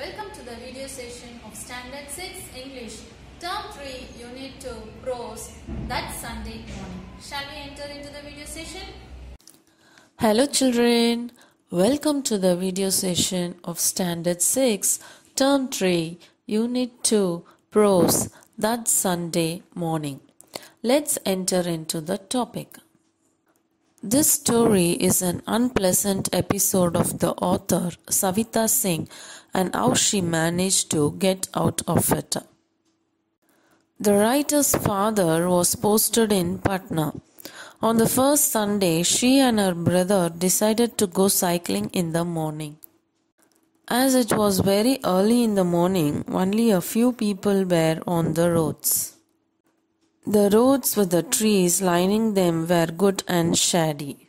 Welcome to the video session of Standard 6 English, Term 3, Unit 2, Prose, that Sunday morning. Shall we enter into the video session? Hello children, welcome to the video session of Standard 6, Term 3, Unit 2, Prose, that Sunday morning. Let's enter into the topic. This story is an unpleasant episode of the author Savita Singh and how she managed to get out of it. The writer's father was posted in Patna. On the first Sunday, she and her brother decided to go cycling in the morning. As it was very early in the morning, only a few people were on the roads. The roads with the trees lining them were good and shady.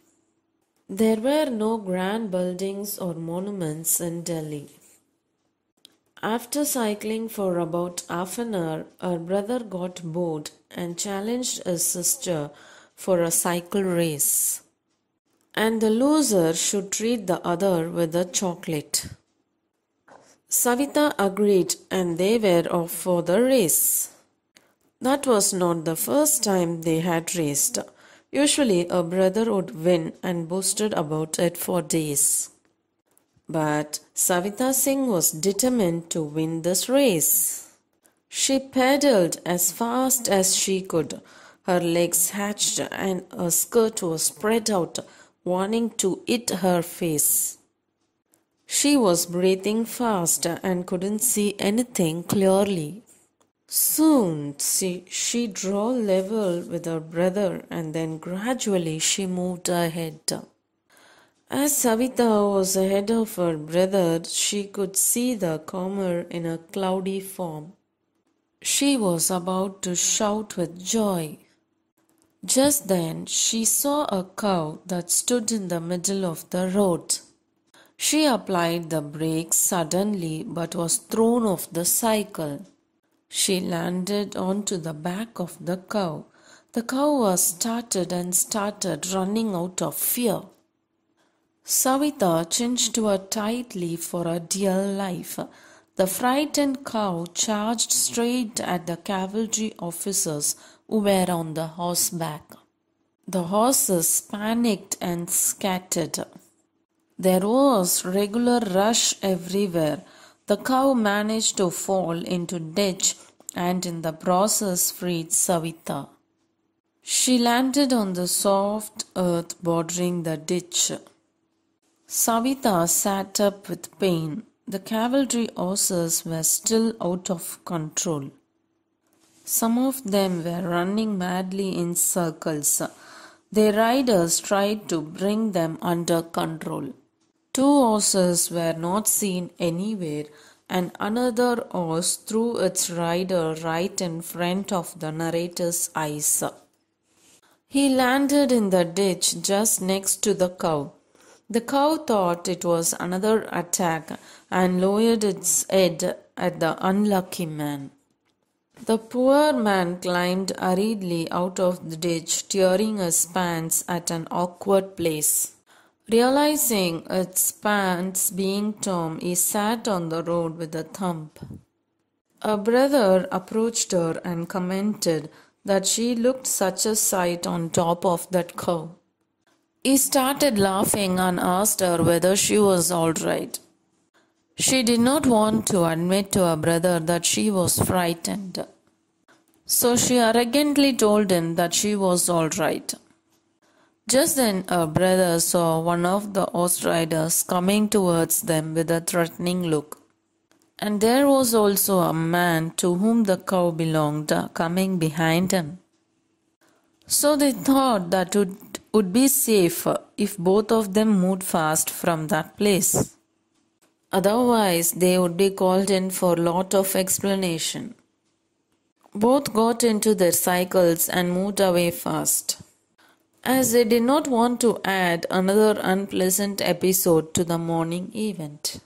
There were no grand buildings or monuments in Delhi. After cycling for about half an hour, her brother got bored and challenged his sister for a cycle race. And the loser should treat the other with a chocolate. Savita agreed and they were off for the race. That was not the first time they had raced. Usually, a brother would win and boasted about it for days. But Savita Singh was determined to win this race. She pedaled as fast as she could. Her legs hatched and her skirt was spread out, wanting to hit her face. She was breathing fast and couldn't see anything clearly. Soon she, she drew level with her brother and then gradually she moved ahead. As Savita was ahead of her brother, she could see the comer in a cloudy form. She was about to shout with joy. Just then she saw a cow that stood in the middle of the road. She applied the brakes suddenly but was thrown off the cycle. She landed onto the back of the cow. The cow was started and started running out of fear. Savita clinched to her tightly for her dear life. The frightened cow charged straight at the cavalry officers who were on the horseback. The horses panicked and scattered. There was regular rush everywhere. The cow managed to fall into ditch and in the process freed Savita. She landed on the soft earth bordering the ditch. Savita sat up with pain. The cavalry horses were still out of control. Some of them were running madly in circles. Their riders tried to bring them under control. Two horses were not seen anywhere, and another horse threw its rider right in front of the narrator's eyes. He landed in the ditch just next to the cow. The cow thought it was another attack and lowered its head at the unlucky man. The poor man climbed hurriedly out of the ditch, tearing his pants at an awkward place. Realizing its pants being torn, he sat on the road with a thump. A brother approached her and commented that she looked such a sight on top of that cow. He started laughing and asked her whether she was all right. She did not want to admit to her brother that she was frightened. So she arrogantly told him that she was all right. Just then her brother saw one of the horse riders coming towards them with a threatening look. And there was also a man to whom the cow belonged uh, coming behind him. So they thought that it would be safer if both of them moved fast from that place. Otherwise, they would be called in for a lot of explanation. Both got into their cycles and moved away fast. As they did not want to add another unpleasant episode to the morning event.